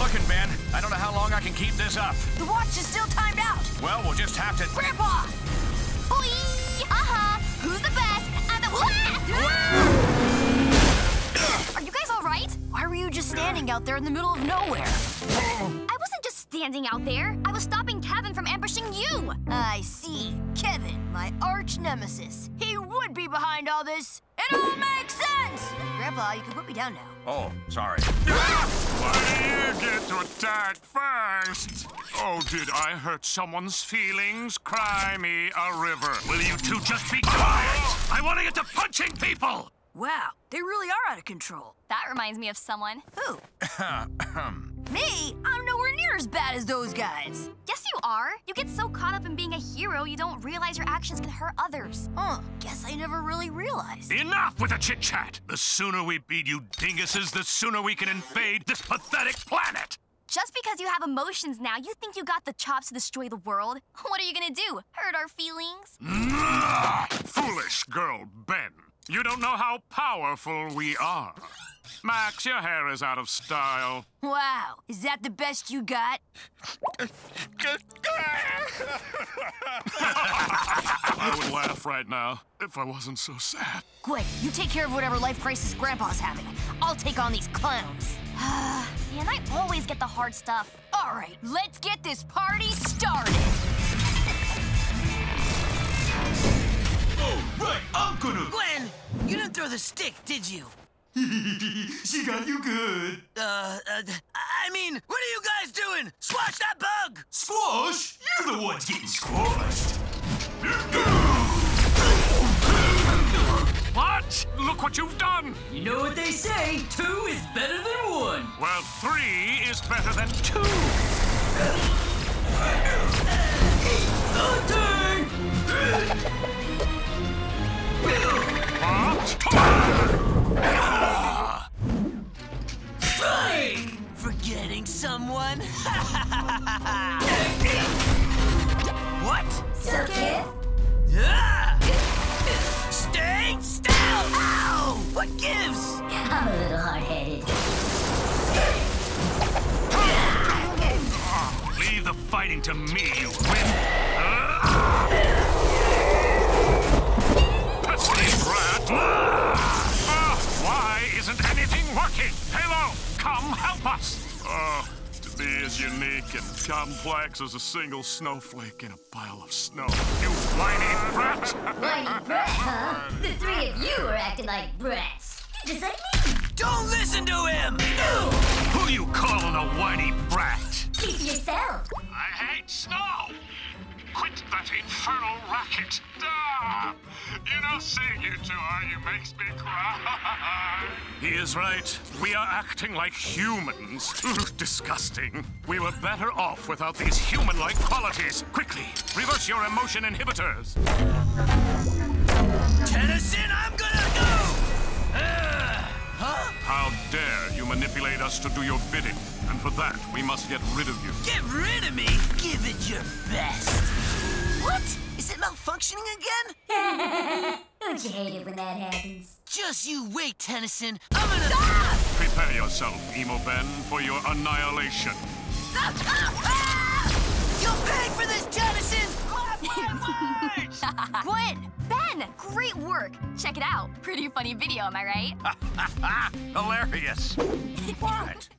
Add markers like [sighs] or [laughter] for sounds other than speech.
looking, Ben. I don't know how long I can keep this up. The watch is still timed out. Well, we'll just have to... Grandpa! Boy! Uh-huh. Who's the best? And the... Are you guys all right? Why were you just standing out there in the middle of nowhere? I wasn't just standing out there. I was stopping Kevin from ambushing you. I see. Kevin, my arch nemesis. He would be behind all this. It all makes sense! Grandpa, you can put me down now. Oh, sorry. Why do you get to attack first? Oh, did I hurt someone's feelings? Cry me a river. Will you two just be quiet? I want to get to punching people! Wow, they really are out of control. That reminds me of someone. Who? Me? I'm nowhere near as bad as those guys. Yes, you are. You get so caught up in being a hero, you don't realize your actions can hurt others. Huh, guess I never really realized. Enough with the chit chat! The sooner we beat you dinguses, the sooner we can invade this pathetic planet! Just because you have emotions now, you think you got the chops to destroy the world? [laughs] What are you gonna do? Hurt our feelings? Foolish girl, Ben. You don't know how powerful we are. Max, your hair is out of style. Wow, is that the best you got? [laughs] I would laugh right now if I wasn't so sad. Gwen, you take care of whatever life crisis Grandpa's having. I'll take on these clowns. [sighs] [sighs] [sighs] Man, I always get the hard stuff. All right, let's get this party started. Right, I'm gonna. Gwen, you didn't throw the stick, did you? [laughs] she got you good. Uh, uh, I mean, what are you guys doing? Squash that bug! Squash? You're the ones getting squashed. What? Look what you've done! You know what they say, two is better than one. Well, three is better than two. Turn! Strike! Forgetting someone? [laughs] what? Circuit? Ah! Stay still! Ow! What gives? Fighting to me, you wimp! Ah! Pesky brat! Ah! ah, why isn't anything working? Halo, come help us! Oh, to be as unique and complex as a single snowflake in a pile of snow. You whiny brat! Whiny brat, huh? The three of you are acting like brats. Just like me. Don't listen to him! Who you calling a whiny brat? Keep yourself. I hate snow! Quit that infernal racket! Ah! You know, seeing you two argue makes me cry. He is right. We are acting like humans. Disgusting. We were better off without these human-like qualities. Quickly, reverse your emotion inhibitors. You manipulate us to do your bidding? And for that, we must get rid of you. Get rid of me? Give it your best. What? Is it malfunctioning again? [laughs] Don't you hate it when that happens? Just you wait, Tennyson. I'm gonna. Ah! Prepare yourself, Emo Ben, for your annihilation. Ah! Ah! Ah! You'll pay for this, Tennyson! [laughs] Gwen! Ben, great work. Check it out. Pretty funny video, am I right? [laughs] Hilarious. [laughs] what?